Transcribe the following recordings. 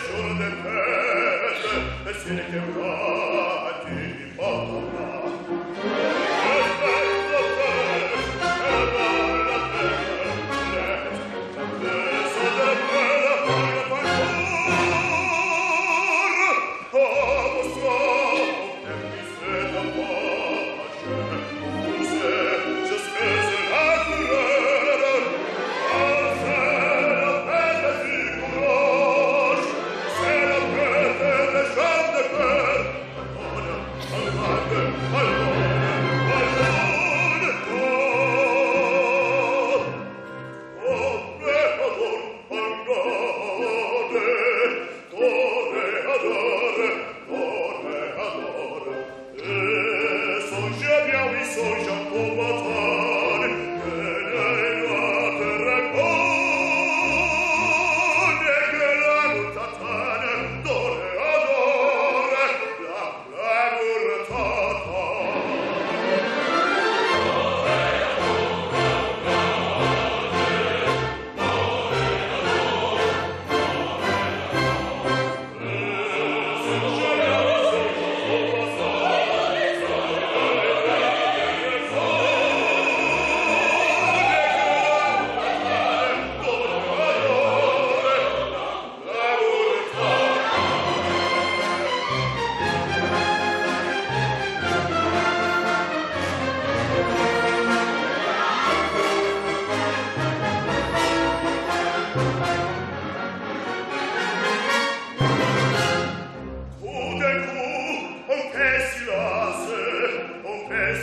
se de del fede, e si ne verso Giacobba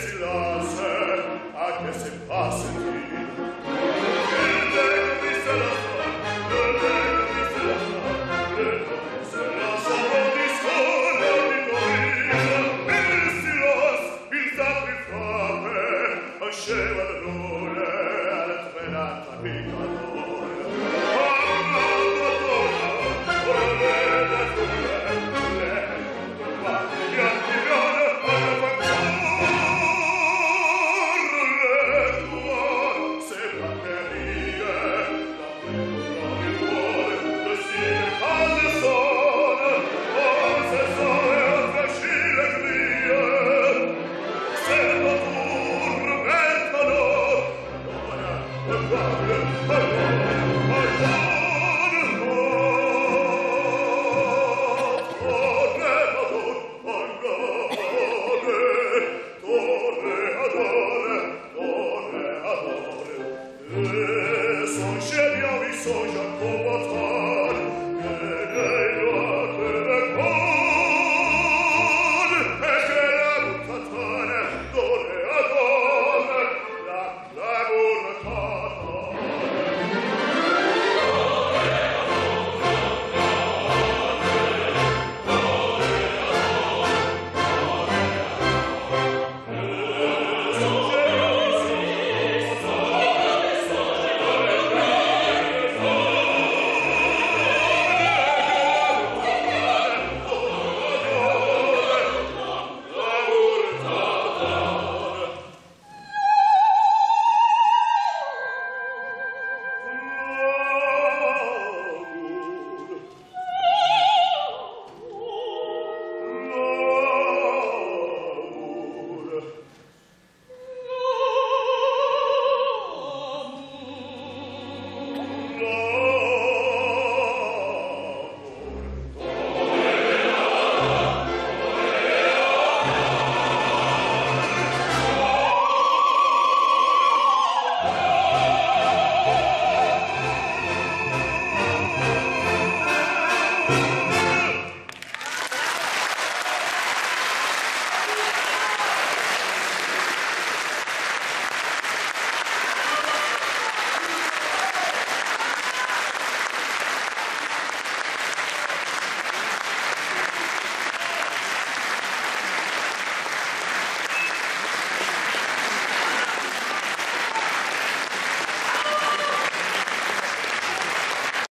Silla.